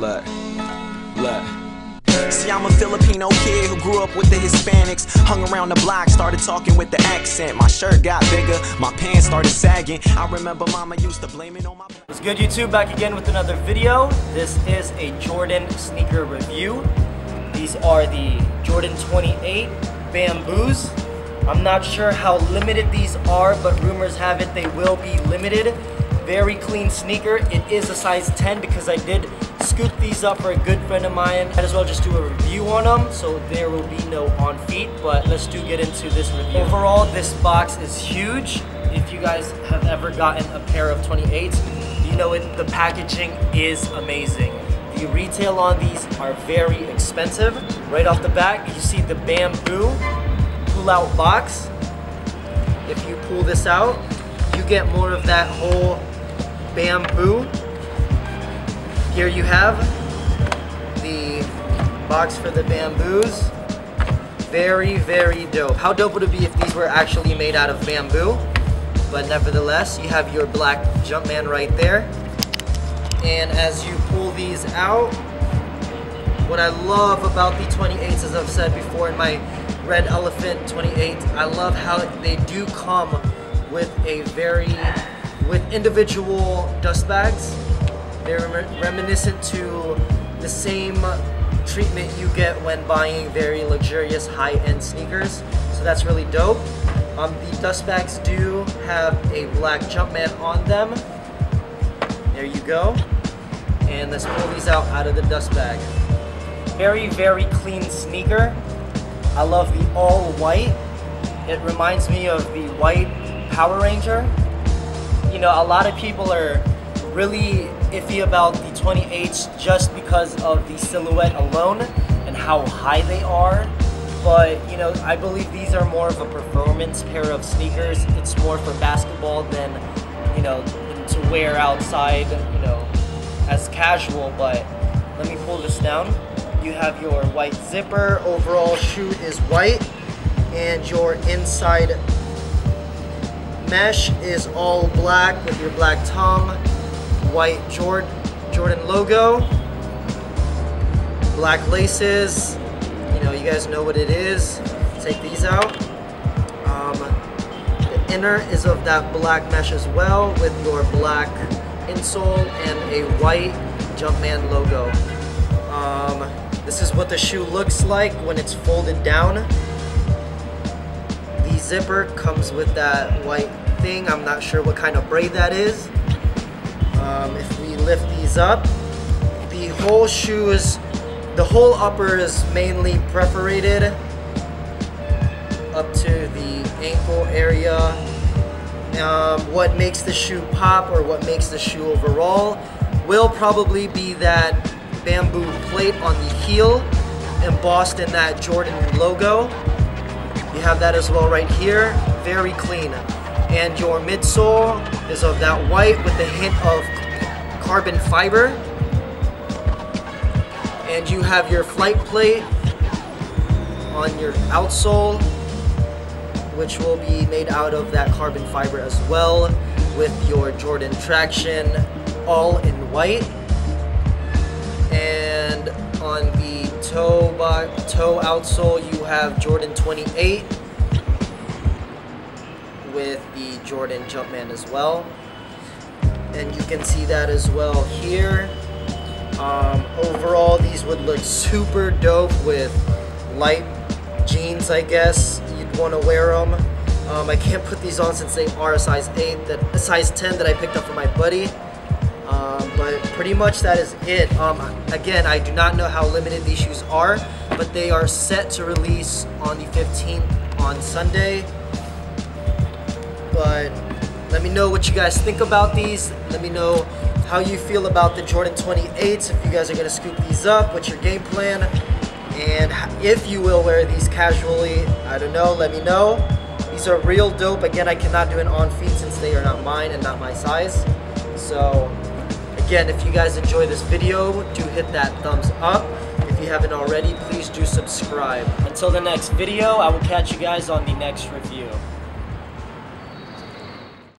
Look, look. See, I'm a Filipino kid who grew up with the Hispanics. Hung around the block, started talking with the accent. My shirt got bigger, my pants started sagging. I remember mama used to blame it on my. What's good YouTube? Back again with another video. This is a Jordan sneaker review. These are the Jordan 28 Bamboos. I'm not sure how limited these are, but rumors have it they will be limited. Very clean sneaker. It is a size 10 because I did scoop these up for a good friend of mine. Might as well just do a review on them so there will be no on feet, but let's do get into this review. Overall, this box is huge. If you guys have ever gotten a pair of 28s, you know it, the packaging is amazing. The retail on these are very expensive. Right off the bat, you see the bamboo pull-out box. If you pull this out, you get more of that whole bamboo. Here you have the box for the bamboos. Very, very dope. How dope would it be if these were actually made out of bamboo? But nevertheless, you have your black Jumpman right there. And as you pull these out, what I love about the 28s, as I've said before in my Red Elephant 28, I love how they do come with a very, with individual dust bags. They're rem reminiscent to the same treatment you get when buying very luxurious high-end sneakers. So that's really dope. Um, the dust bags do have a black Jumpman on them. There you go. And let's pull these out out of the dust bag. Very, very clean sneaker. I love the all white. It reminds me of the white Power Ranger. You know, a lot of people are really iffy about the 28s just because of the silhouette alone and how high they are. But, you know, I believe these are more of a performance pair of sneakers. It's more for basketball than, you know, to wear outside, you know, as casual. But let me pull this down. You have your white zipper. Overall shoe is white. And your inside mesh is all black with your black tongue, white Jordan, Jordan logo, black laces. You know, you guys know what it is. Take these out. Um, the inner is of that black mesh as well with your black insole and a white Jumpman logo. Um, this is what the shoe looks like when it's folded down. The zipper comes with that white thing. I'm not sure what kind of braid that is. Um, if we lift these up, the whole shoe is, the whole upper is mainly perforated up to the ankle area. Um, what makes the shoe pop or what makes the shoe overall will probably be that bamboo plate on the heel embossed in that Jordan logo. You have that as well right here, very clean. And your midsole is of that white with a hint of carbon fiber. And you have your flight plate on your outsole, which will be made out of that carbon fiber as well, with your Jordan traction all in white. And on the toe, toe outsole, you have Jordan 28 with the Jordan Jumpman as well. And you can see that as well here. Um, overall, these would look super dope with light jeans, I guess. You'd want to wear them. Um, I can't put these on since they are a size 8, that a size 10 that I picked up for my buddy. Um, but pretty much that is it. Um, again, I do not know how limited these shoes are, but they are set to release on the 15th on Sunday. But let me know what you guys think about these. Let me know how you feel about the Jordan 28s, if you guys are to scoop these up, what's your game plan, and if you will wear these casually, I don't know, let me know. These are real dope. Again, I cannot do an on feet since they are not mine and not my size. So Again, if you guys enjoy this video, do hit that thumbs up. If you haven't already, please do subscribe. Until the next video, I will catch you guys on the next review.